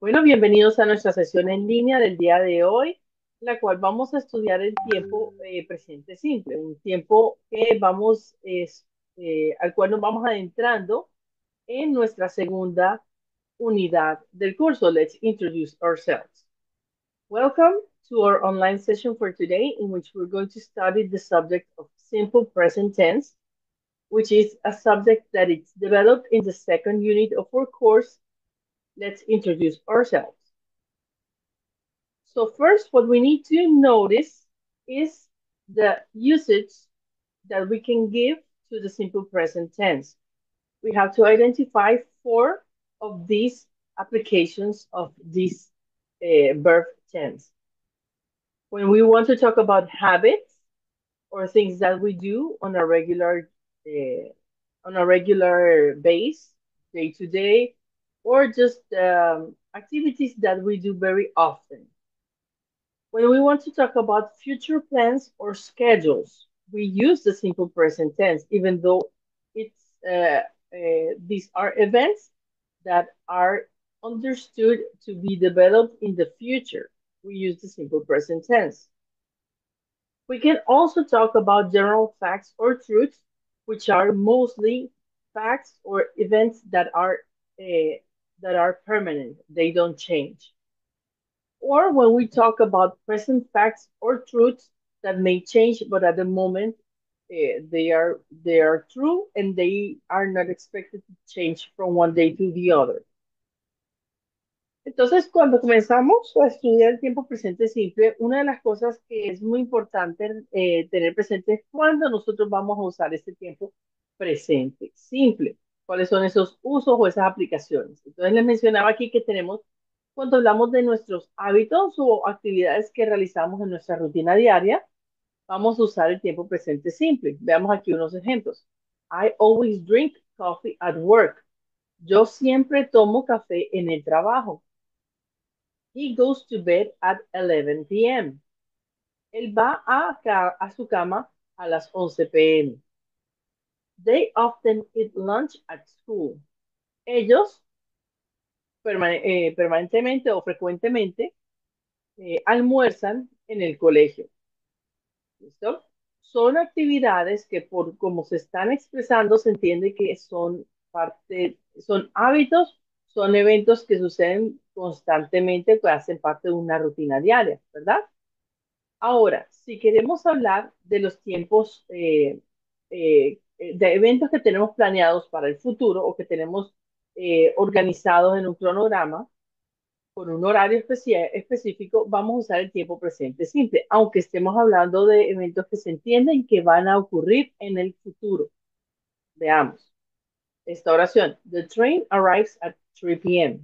Bueno, bienvenidos a nuestra sesión en línea del día de hoy, la cual vamos a estudiar el tiempo eh, presente simple, un tiempo que vamos, es, eh, al cual nos vamos adentrando en nuestra segunda unidad del curso. Let's introduce ourselves. Welcome to our online session for today, in which we're going to study the subject of simple present tense, which is a subject that is developed in the second unit of our course let's introduce ourselves. So first, what we need to notice is the usage that we can give to the simple present tense. We have to identify four of these applications of this uh, verb tense. When we want to talk about habits or things that we do on a regular uh, on a regular base, day to day, or just um, activities that we do very often. When we want to talk about future plans or schedules, we use the simple present tense, even though it's uh, uh, these are events that are understood to be developed in the future. We use the simple present tense. We can also talk about general facts or truths, which are mostly facts or events that are uh, that are permanent, they don't change. Or when we talk about present facts or truths that may change, but at the moment uh, they are they are true and they are not expected to change from one day to the other. Entonces, cuando comenzamos a estudiar el tiempo presente simple, una de las cosas que es muy importante eh, tener presente es cuando nosotros vamos a usar este tiempo presente simple cuáles son esos usos o esas aplicaciones. Entonces les mencionaba aquí que tenemos, cuando hablamos de nuestros hábitos o actividades que realizamos en nuestra rutina diaria, vamos a usar el tiempo presente simple. Veamos aquí unos ejemplos. I always drink coffee at work. Yo siempre tomo café en el trabajo. He goes to bed at 11 p.m. Él va a, su cama a las 11 p.m. They often eat lunch at school. Ellos eh, permanentemente o frecuentemente eh, almuerzan en el colegio. ¿Listo? Son actividades que por como se están expresando se entiende que son parte, son hábitos, son eventos que suceden constantemente, que hacen parte de una rutina diaria, ¿verdad? Ahora, si queremos hablar de los tiempos eh, de eventos que tenemos planeados para el futuro o que tenemos eh, organizados en un cronograma con un horario específico, vamos a usar el tiempo presente simple, aunque estemos hablando de eventos que se entienden que van a ocurrir en el futuro. Veamos. Esta oración. The train arrives at 3 p.m.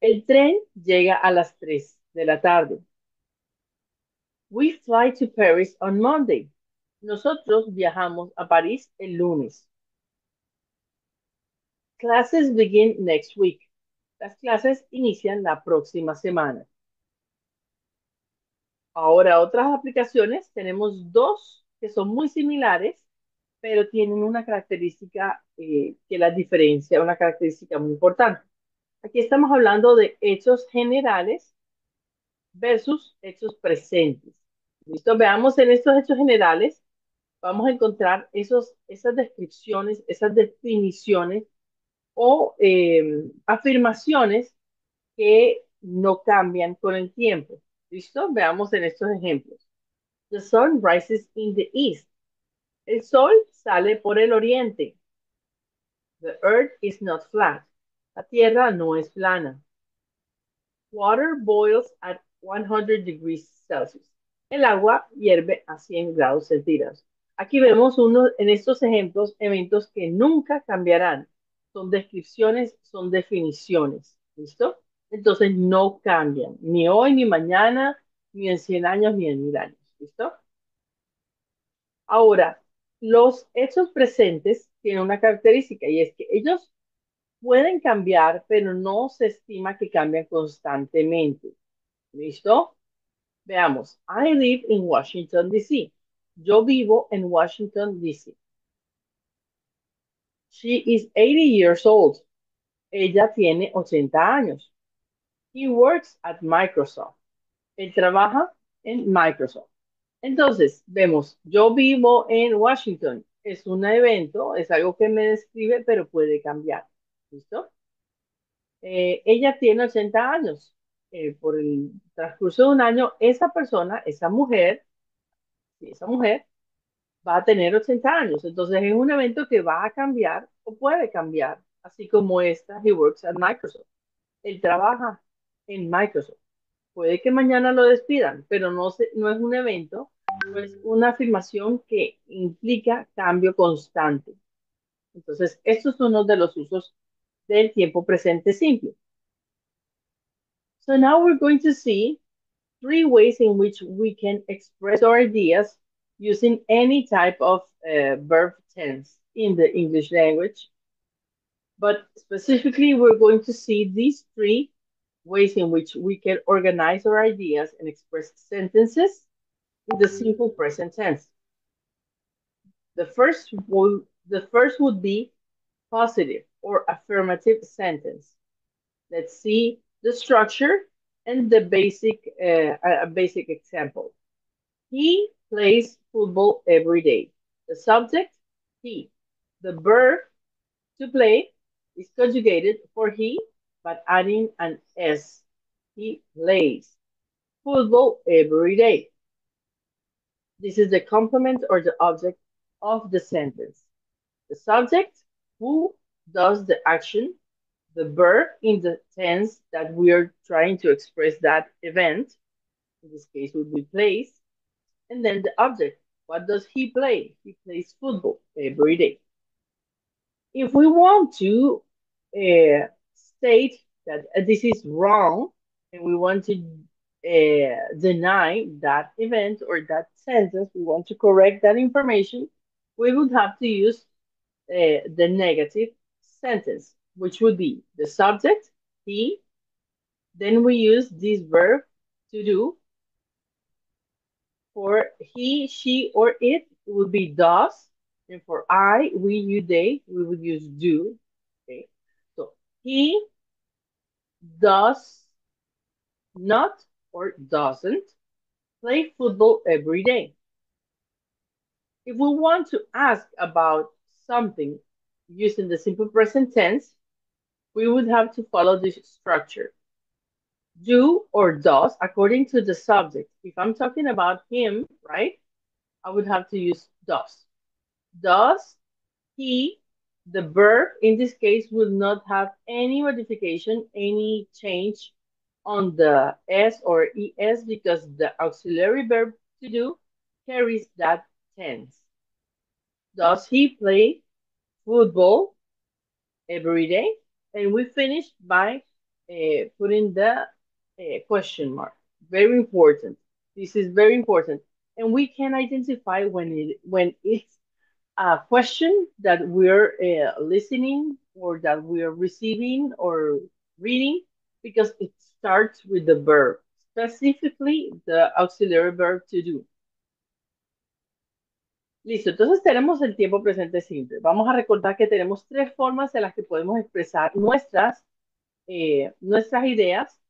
El tren llega a las 3 de la tarde. We fly to Paris on Monday. Nosotros viajamos a París el lunes. Classes begin next week. Las clases inician la próxima semana. Ahora, otras aplicaciones, tenemos dos que son muy similares, pero tienen una característica eh, que las diferencia, una característica muy importante. Aquí estamos hablando de hechos generales versus hechos presentes. ¿Listo? Veamos en estos hechos generales vamos a encontrar esos, esas descripciones, esas definiciones o eh, afirmaciones que no cambian con el tiempo. ¿Listo? Veamos en estos ejemplos. The sun rises in the east. El sol sale por el oriente. The earth is not flat. La tierra no es plana. Water boils at 100 degrees Celsius. El agua hierve a 100 grados centígrados. Aquí vemos uno, en estos ejemplos eventos que nunca cambiarán. Son descripciones, son definiciones. ¿Listo? Entonces no cambian, ni hoy, ni mañana, ni en 100 años, ni en mil años. ¿Listo? Ahora, los hechos presentes tienen una característica y es que ellos pueden cambiar, pero no se estima que cambian constantemente. ¿Listo? Veamos. I live in Washington, D.C. Yo vivo en Washington, D.C. She is 80 years old. Ella tiene 80 años. He works at Microsoft. Él trabaja en Microsoft. Entonces, vemos, yo vivo en Washington. Es un evento, es algo que me describe, pero puede cambiar. ¿Listo? Eh, ella tiene 80 años. Eh, por el transcurso de un año, esa persona, esa mujer, esa mujer va a tener 80 años. Entonces es un evento que va a cambiar o puede cambiar, así como esta, he works at Microsoft. Él trabaja en Microsoft. Puede que mañana lo despidan, pero no, no es un evento, no es una afirmación que implica cambio constante. Entonces, estos son uno de los usos del tiempo presente simple. So now we're going to see three ways in which we can express our ideas using any type of uh, verb tense in the English language. But specifically, we're going to see these three ways in which we can organize our ideas and express sentences in the simple present tense. The first the first would be positive or affirmative sentence. Let's see the structure and the basic uh, a basic example. He plays football every day. The subject, he. The verb to play is conjugated for he, but adding an S. He plays football every day. This is the complement or the object of the sentence. The subject, who does the action, the verb in the tense that we are trying to express that event, in this case would be plays, and then the object, what does he play? He plays football every day. If we want to uh, state that this is wrong and we want to uh, deny that event or that sentence, we want to correct that information, we would have to use uh, the negative sentence, which would be the subject, he, then we use this verb to do for he, she, or it, it would be does. And for I, we, you, they, we would use do. Okay. So he does not or doesn't play football every day. If we want to ask about something using the simple present tense, we would have to follow this structure do or does according to the subject. If I'm talking about him, right, I would have to use does. Does he, the verb in this case, will not have any modification, any change on the S or ES because the auxiliary verb to do carries that tense. Does he play football every day? And we finish by uh, putting the a question mark. Very important. This is very important. And we can identify when it when it's a question that we're uh, listening or that we're receiving or reading because it starts with the verb, specifically the auxiliary verb to do. Listo, entonces tenemos el tiempo presente simple. Vamos a recordar que tenemos tres formas en las que podemos expresar nuestras, eh, nuestras ideas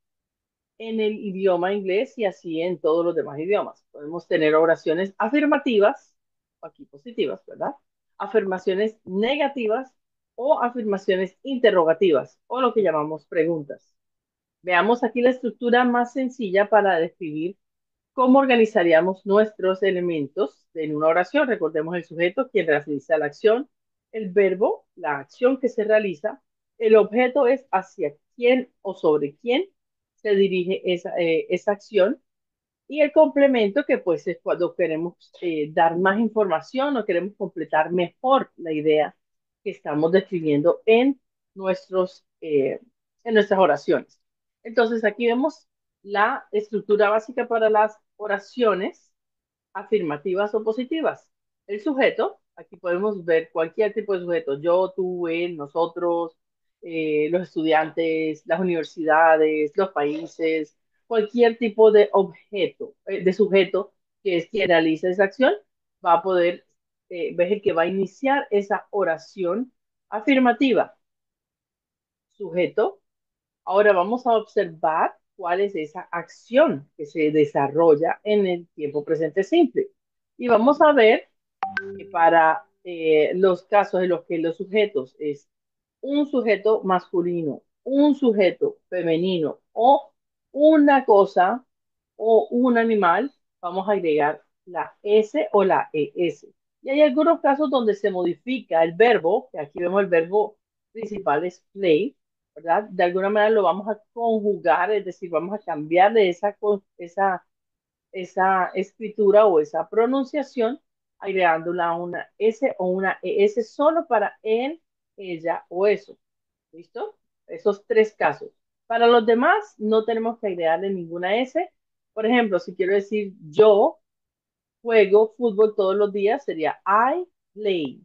en el idioma inglés y así en todos los demás idiomas. Podemos tener oraciones afirmativas, aquí positivas, ¿verdad? Afirmaciones negativas o afirmaciones interrogativas o lo que llamamos preguntas. Veamos aquí la estructura más sencilla para describir cómo organizaríamos nuestros elementos en una oración. Recordemos el sujeto, quien realiza la acción, el verbo, la acción que se realiza, el objeto es hacia quién o sobre quién se dirige esa, eh, esa acción. Y el complemento, que pues es cuando queremos eh, dar más información o queremos completar mejor la idea que estamos describiendo en, nuestros, eh, en nuestras oraciones. Entonces aquí vemos la estructura básica para las oraciones afirmativas o positivas. El sujeto, aquí podemos ver cualquier tipo de sujeto, yo, tú, él, nosotros, eh, los estudiantes, las universidades, los países, cualquier tipo de objeto, eh, de sujeto que es quien realiza esa acción, va a poder, eh, ver el que va a iniciar esa oración afirmativa. Sujeto, Ahora vamos a observar cuál es esa acción que se desarrolla en el tiempo presente simple. Y vamos a ver que para eh, los casos en los que los sujetos es un sujeto masculino, un sujeto femenino o una cosa o un animal, vamos a agregar la S o la ES. Y hay algunos casos donde se modifica el verbo, que aquí vemos el verbo principal es play, De alguna manera lo vamos a conjugar, es decir, vamos a cambiar de esa escritura o esa pronunciación, agregándola una S o una ES solo para él, ella o eso. ¿Listo? Esos tres casos. Para los demás, no tenemos que agregarle ninguna S. Por ejemplo, si quiero decir yo juego fútbol todos los días, sería I play.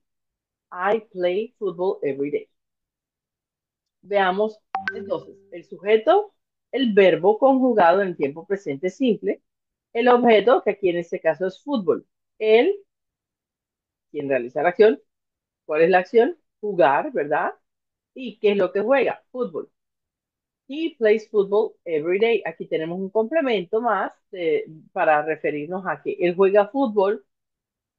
I play football every day. Veamos entonces el sujeto, el verbo conjugado en tiempo presente simple, el objeto, que aquí en este caso es fútbol, el, quien realiza la acción, ¿cuál es la acción? Jugar, ¿verdad? ¿Y qué es lo que juega? Fútbol. He plays football every day. Aquí tenemos un complemento más para referirnos a que él juega fútbol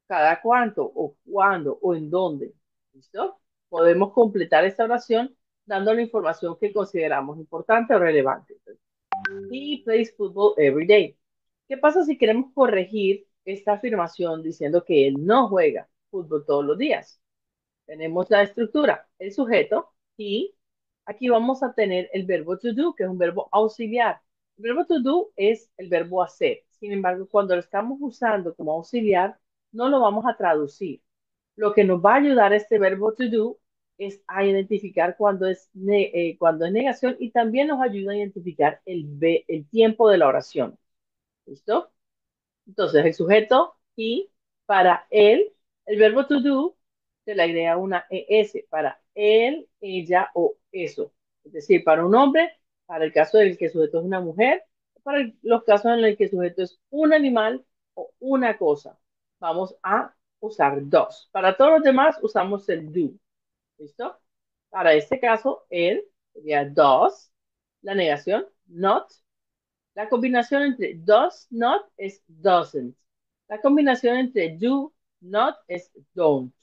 cada cuánto, o cuándo, o en dónde. ¿Listo? Podemos completar esta oración dando la información que consideramos importante o relevante. He plays football every day. ¿Qué pasa si queremos corregir esta afirmación diciendo que él no juega fútbol todos los días? Tenemos la estructura, el sujeto, y aquí vamos a tener el verbo to do, que es un verbo auxiliar. El verbo to do es el verbo hacer. Sin embargo, cuando lo estamos usando como auxiliar, no lo vamos a traducir. Lo que nos va a ayudar este verbo to do es a identificar cuando es, eh, cuando es negación y también nos ayuda a identificar el, el tiempo de la oración. ¿Listo? Entonces, el sujeto y para él, el verbo to do se le agrega una ES para él, ella o eso. Es decir, para un hombre, para el caso del que el sujeto es una mujer, para los casos en los que el sujeto es un animal o una cosa. Vamos a usar dos. Para todos los demás usamos el do. ¿Listo? Para este caso, él sería does, la negación, not. La combinación entre does, not es doesn't. La combinación entre do, not es don't.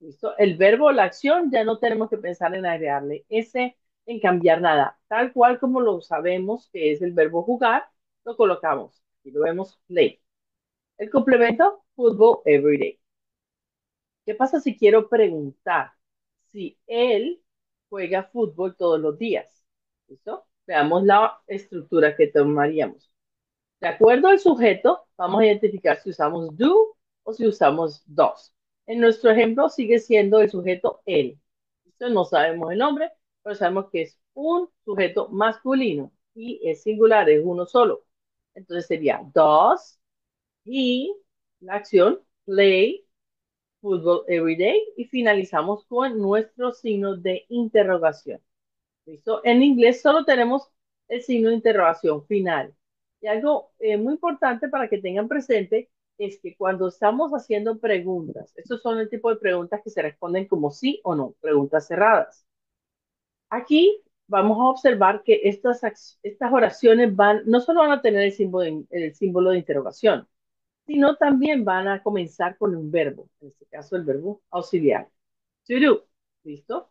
¿Listo? El verbo, la acción, ya no tenemos que pensar en agregarle ese, en cambiar nada. Tal cual como lo sabemos que es el verbo jugar, lo colocamos. Y lo vemos play. El complemento, football every day. ¿Qué pasa si quiero preguntar si él juega fútbol todos los días? Veamos la estructura que tomaríamos. De acuerdo al sujeto, vamos a identificar si usamos do o si usamos does. En nuestro ejemplo sigue siendo el sujeto él. No sabemos el nombre, pero sabemos que es un sujeto masculino y es singular, es uno solo. Entonces sería does he, la acción, play football every day y finalizamos con nuestro signo de interrogación. ¿Listo? En inglés solo tenemos el signo de interrogación final. Y algo eh, muy importante para que tengan presente es que cuando estamos haciendo preguntas, estos son el tipo de preguntas que se responden como sí o no, preguntas cerradas. Aquí vamos a observar que estas, estas oraciones van, no solo van a tener el símbolo, de, el símbolo de interrogación, sino también van a comenzar con un verbo, en este caso el verbo auxiliar. To do. ¿Listo?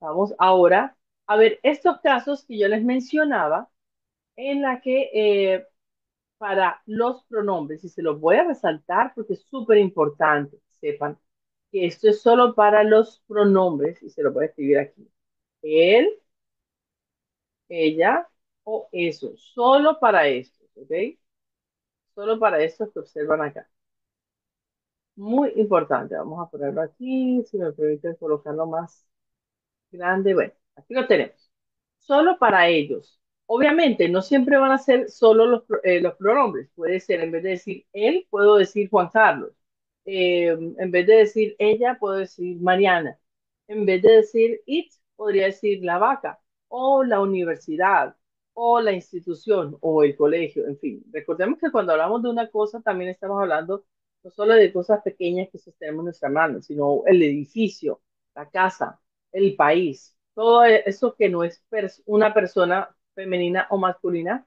Vamos ahora a ver estos casos que yo les mencionaba en la que eh, para los pronombres, y se los voy a resaltar porque es súper importante, sepan que esto es solo para los pronombres, y se lo voy a escribir aquí. Él, ella o eso, solo para esto, ¿ok? Solo para estos que observan acá. Muy importante. Vamos a ponerlo aquí. Si me permiten colocarlo más grande. Bueno, aquí lo tenemos. Solo para ellos. Obviamente, no siempre van a ser solo los, eh, los pronombres. Puede ser, en vez de decir él, puedo decir Juan Carlos. Eh, en vez de decir ella, puedo decir Mariana. En vez de decir it, podría decir la vaca o la universidad o la institución o el colegio, en fin. Recordemos que cuando hablamos de una cosa también estamos hablando no solo de cosas pequeñas que sostenemos en nuestra mano, sino el edificio, la casa, el país. todo eso que no es una persona femenina o masculina,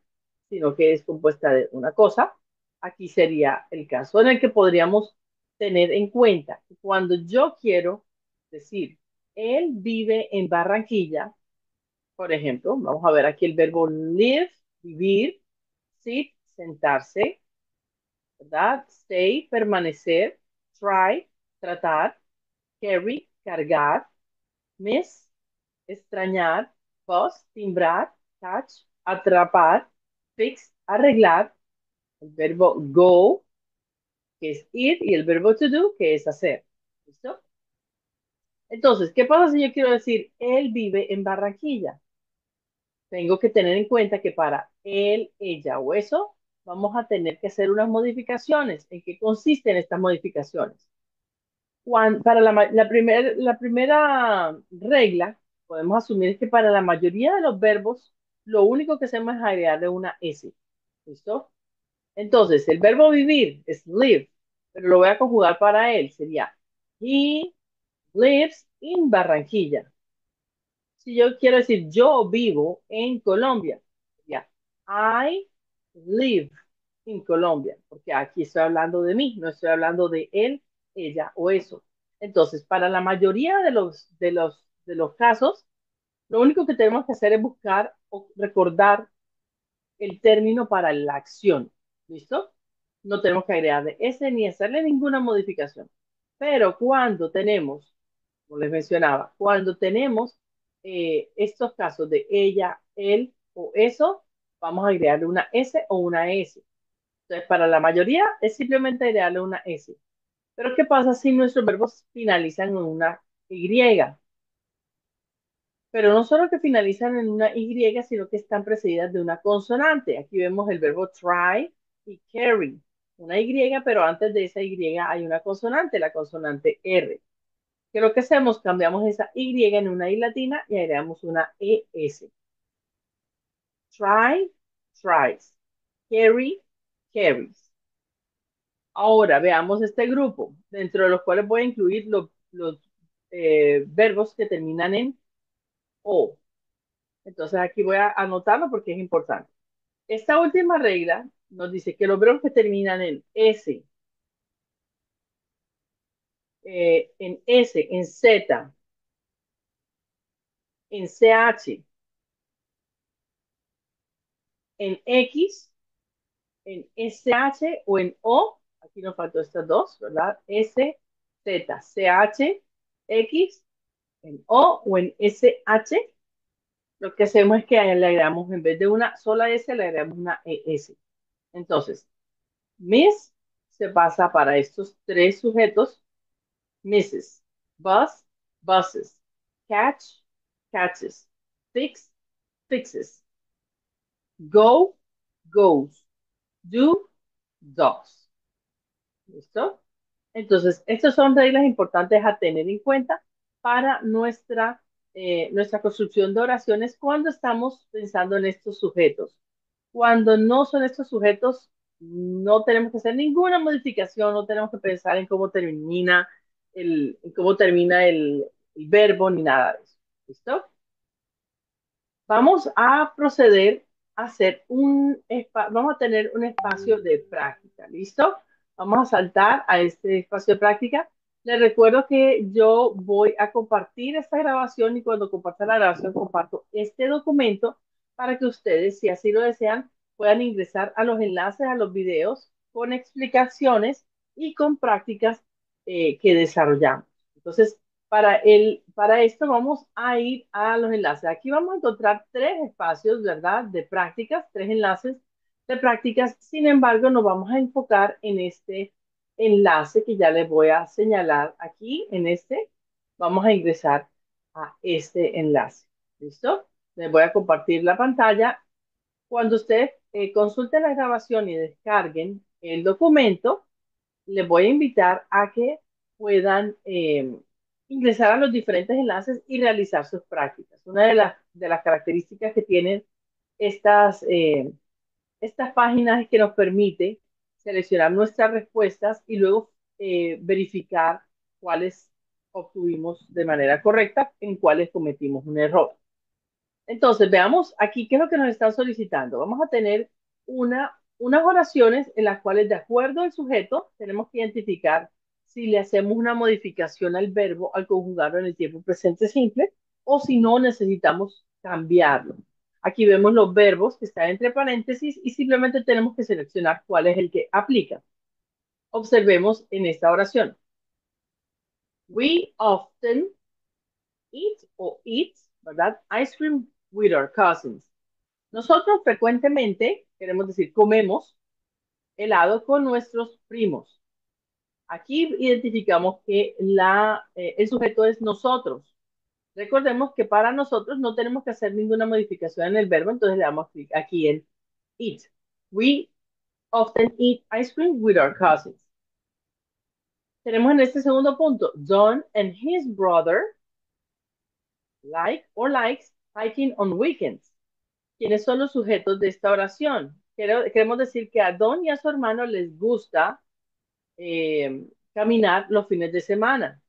sino que es compuesta de una cosa. Aquí sería el caso en el que podríamos tener en cuenta cuando yo quiero decir, él vive en Barranquilla, por ejemplo, vamos a ver aquí el verbo live, vivir, sit, sentarse, ¿verdad? Stay, permanecer, try, tratar, carry, cargar, miss, extrañar, bus, timbrar, catch, atrapar, fix, arreglar, el verbo go, que es ir, y el verbo to do, que es hacer. ¿Listo? Entonces, ¿qué pasa si yo quiero decir, él vive en Barranquilla? Tengo que tener en cuenta que para él, ella o eso, vamos a tener que hacer unas modificaciones. ¿En qué consisten estas modificaciones? Para la primera regla, podemos asumir que para la mayoría de los verbos, lo único que hacemos es agregarle una S. ¿Listo? Entonces, el verbo vivir es live, pero lo voy a conjugar para él. Sería, he lives in Barranquilla. Si yo quiero decir, yo vivo en Colombia, sería, I live in Colombia, porque aquí estoy hablando de mí, no estoy hablando de él, ella o eso. Entonces, para la mayoría de los, de los, de los casos, lo único que tenemos que hacer es buscar o recordar el término para la acción. ¿Listo? No tenemos que agregarle ese ni hacerle ninguna modificación. Pero cuando tenemos, como les mencionaba, cuando tenemos eh, estos casos de ella, él o eso, vamos a agregarle una S o una S. Entonces, para la mayoría es simplemente agregarle una S. Pero ¿qué pasa si nuestros verbos finalizan en una Y? Pero no solo que finalizan en una Y, sino que están precedidas de una consonante. Aquí vemos el verbo try y carry. Una Y, pero antes de esa Y hay una consonante, la consonante R. ¿Qué es lo que hacemos? Cambiamos esa Y en una I latina y agregamos una ES. Try, tries. Carry, carries. Ahora veamos este grupo, dentro de los cuales voy a incluir los, los eh, verbos que terminan en O. Entonces aquí voy a anotarlo porque es importante. Esta última regla nos dice que los verbos que terminan en S, eh, en S, en Z, en CH, en X, en SH o en O, aquí nos faltó estas dos, ¿verdad? S, Z, CH, X, en O o en SH, lo que hacemos es que le agregamos, en vez de una sola S, le agregamos una ES. Entonces, Miss se pasa para estos tres sujetos, Mrs. Bus, buses. Catch, catches. Fix, fixes. Go, goes. Do, does. ¿Listo? Entonces, estas son reglas importantes a tener en cuenta para nuestra, eh, nuestra construcción de oraciones cuando estamos pensando en estos sujetos. Cuando no son estos sujetos, no tenemos que hacer ninguna modificación, no tenemos que pensar en cómo termina el, cómo termina el, el verbo ni nada de eso. ¿Listo? Vamos a proceder a hacer un vamos a tener un espacio de práctica, ¿listo? Vamos a saltar a este espacio de práctica. Les recuerdo que yo voy a compartir esta grabación y cuando comparta la grabación comparto este documento para que ustedes, si así lo desean, puedan ingresar a los enlaces a los videos con explicaciones y con prácticas eh, que desarrollamos. Entonces, para, el, para esto vamos a ir a los enlaces. Aquí vamos a encontrar tres espacios, ¿verdad? De prácticas, tres enlaces de prácticas. Sin embargo, nos vamos a enfocar en este enlace que ya les voy a señalar aquí, en este. Vamos a ingresar a este enlace. ¿Listo? Les voy a compartir la pantalla. Cuando ustedes eh, consulten la grabación y descarguen el documento, les voy a invitar a que puedan... Eh, ingresar a los diferentes enlaces y realizar sus prácticas. Una de las, características que tienen estas, eh, estas páginas es que nos permite seleccionar nuestras respuestas y luego eh, verificar cuáles obtuvimos de manera correcta, en cuáles cometimos un error. Entonces, veamos aquí qué es lo que nos están solicitando. Vamos a tener una, unas oraciones en las cuales, de acuerdo al sujeto, tenemos que identificar si le hacemos una modificación al verbo al conjugarlo en el tiempo presente simple o si no necesitamos cambiarlo. Aquí vemos los verbos que están entre paréntesis y simplemente tenemos que seleccionar cuál es el que aplica. Observemos en esta oración. We often eat or eat, ¿verdad? Ice cream with our cousins. Nosotros frecuentemente, queremos decir, comemos helado con nuestros primos. Aquí identificamos que eh, el sujeto es nosotros. Recordemos que para nosotros no tenemos que hacer ninguna modificación en el verbo, entonces le damos clic aquí en eat. We often eat ice cream with our cousins. Tenemos en este segundo punto, John and his brother like or likes hiking on weekends. ¿Quiénes son los sujetos de esta oración? queremos decir que a Don y a su hermano les gusta eh, caminar los fines de semana.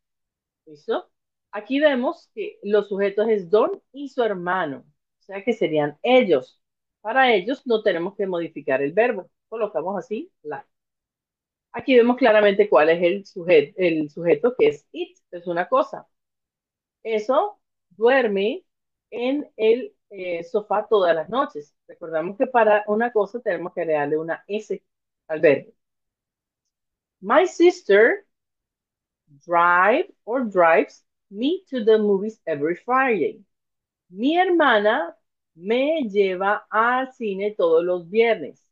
¿Listo? Aquí vemos que los sujetos es Don y su hermano, o sea que serían ellos. Para ellos no tenemos que modificar el verbo, colocamos así like. Aquí vemos claramente cuál es el sujeto, el sujeto que es it, es una cosa. Eso duerme en el eh, sofá todas las noches. Recordamos que para una cosa tenemos que agregarle una S al verbo. My sister drive or drives me to the movies every Friday. Mi hermana me lleva al cine todos los viernes.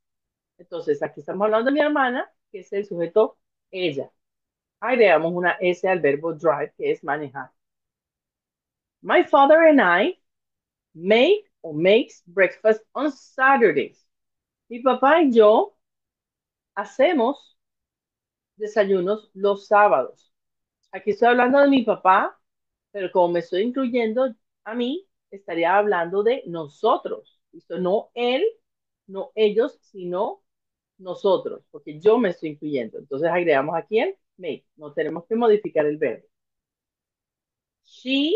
Entonces, aquí estamos hablando de mi hermana, que es el sujeto ella. Agregamos una S al verbo drive, que es manejar. My father and I make or makes breakfast on Saturdays. Mi papá y yo hacemos desayunos los sábados. Aquí estoy hablando de mi papá, pero como me estoy incluyendo a mí, estaría hablando de nosotros. No él, no ellos, sino nosotros, porque yo me estoy incluyendo. Entonces agregamos aquí el make. No tenemos que modificar el verbo. She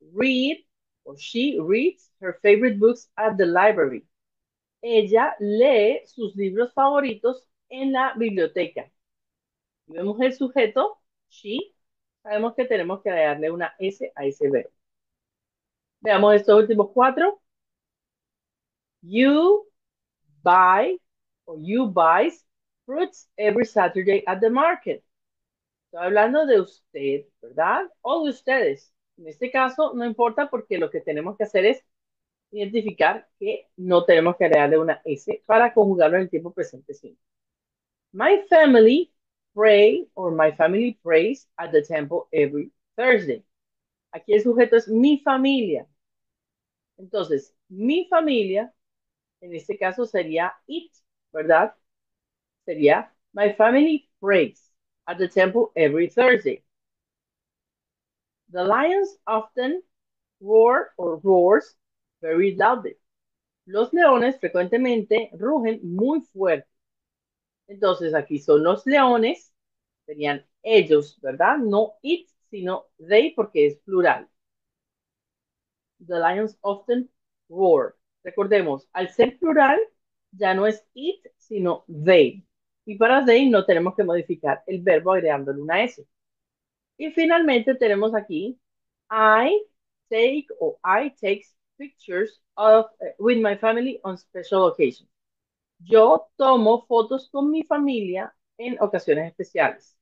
read or she reads her favorite books at the library. Ella lee sus libros favoritos en la biblioteca. vemos el sujeto, she, sabemos que tenemos que darle una S a ese verbo. Veamos estos últimos cuatro. You buy or you buys fruits every Saturday at the market. Estoy hablando de usted, ¿verdad? O de ustedes. En este caso no importa porque lo que tenemos que hacer es identificar que no tenemos que agregarle una S para conjugarlo en el tiempo presente simple. My family pray or my family prays at the temple every Thursday. Aquí el sujeto es mi familia. Entonces, mi familia, en este caso sería it, ¿verdad? Sería my family prays at the temple every Thursday. The lions often roar or roars very loudly. Los leones frecuentemente rugen muy fuerte. Entonces aquí son los leones, serían ellos, ¿verdad? No it, sino they porque es plural. The lions often roar. Recordemos, al ser plural, ya no es it, sino they. Y para they no tenemos que modificar el verbo agregándole una S. Y finalmente tenemos aquí, I take o I take pictures of, eh, with my family on special occasions. Yo tomo fotos con mi familia en ocasiones especiales.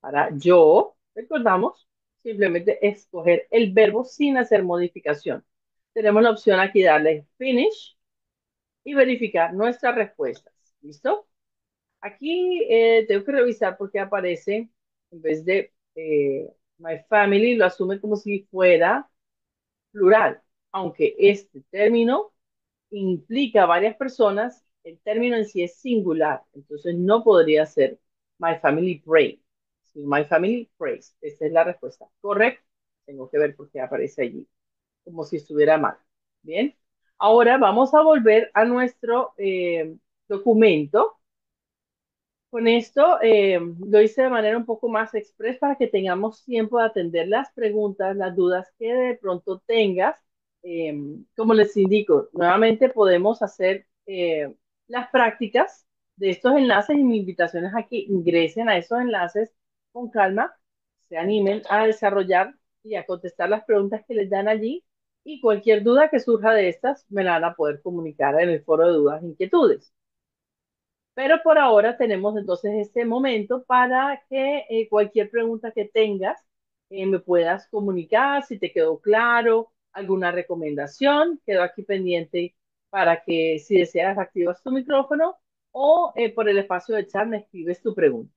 Para yo, recordamos, simplemente escoger el verbo sin hacer modificación. Tenemos la opción aquí darle finish y verificar nuestras respuestas. ¿Listo? Aquí eh, tengo que revisar porque aparece, en vez de eh, my family lo asume como si fuera plural, aunque este término implica varias personas, el término en sí es singular, entonces no podría ser my family pray, my family prays. Esta es la respuesta correcta. Tengo que ver por qué aparece allí, como si estuviera mal. Bien, ahora vamos a volver a nuestro eh, documento Con esto eh, lo hice de manera un poco más express para que tengamos tiempo de atender las preguntas, las dudas que de pronto tengas. Eh, como les indico, nuevamente podemos hacer eh, las prácticas de estos enlaces y mi invitación es a que ingresen a esos enlaces con calma, se animen a desarrollar y a contestar las preguntas que les dan allí y cualquier duda que surja de estas me la van a poder comunicar en el foro de dudas e inquietudes. Pero por ahora tenemos entonces este momento para que eh, cualquier pregunta que tengas eh, me puedas comunicar, si te quedó claro, alguna recomendación, quedo aquí pendiente para que si deseas activas tu micrófono o eh, por el espacio de chat me escribes tu pregunta.